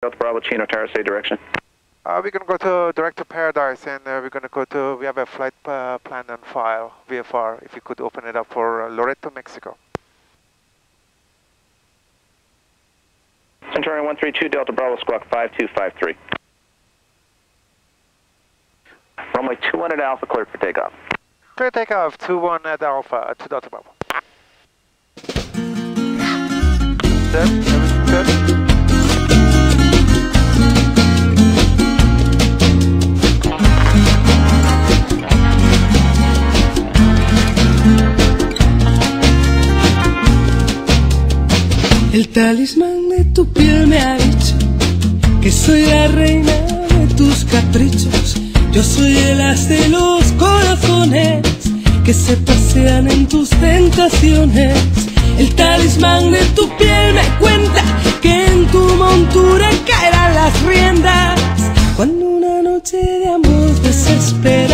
Delta Bravo, Chino, Tower, say direction. Uh, we're gonna go to direct to Paradise, and uh, we're gonna go to. We have a flight uh, plan on file, VFR. If you could open it up for uh, Loreto, Mexico. Centurion 132, Delta Bravo, Squawk 5253. Runway 200 Alpha, cleared for takeoff. Clear takeoff, 2-1 at Alpha, uh, 2 Delta Bravo. Set, everything set. El talismán de tu piel me ha dicho que soy la reina de tus caprichos. Yo soy el as de los corazones que se pasean en tus tentaciones. El talismán de tu piel me cuenta que en tu montura caerán las riendas. Cuando una noche de amor desesperados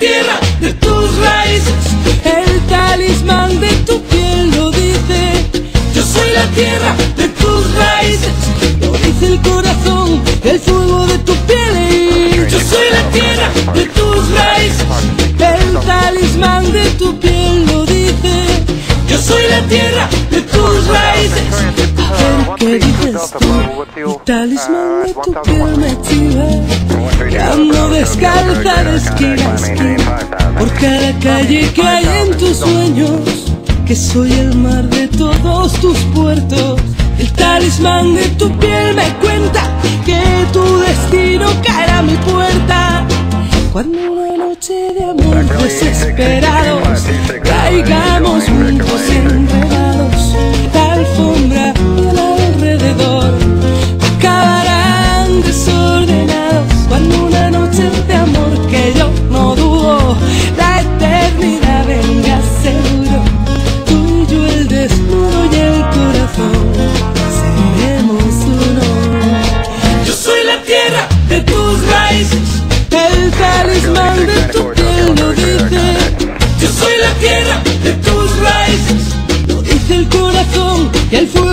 tierra de tus raíces. El talismán de tu piel lo dice. Yo soy la tierra de tus raíces. Lo dice el corazón el fuego de tu piel. Yo soy la tierra qué dices tú talismán de tu piel me chiva y ando descalza de esquina a esquina por cada calle que hay en tus sueños que soy el mar de todos tus puertos. El talismán de tu piel me cuenta que tu destino caerá a mi puerta. Cuando una noche de amor desesperados caigamos juntos enredados, y el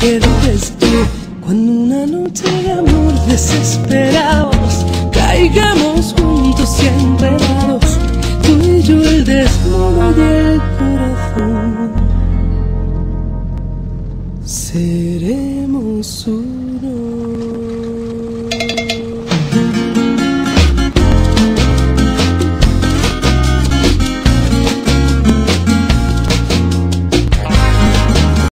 Dices tú cuando una noche de amor desesperados caigamos juntos y enredados, tú y yo el desnudo y el corazón. Seremos uno.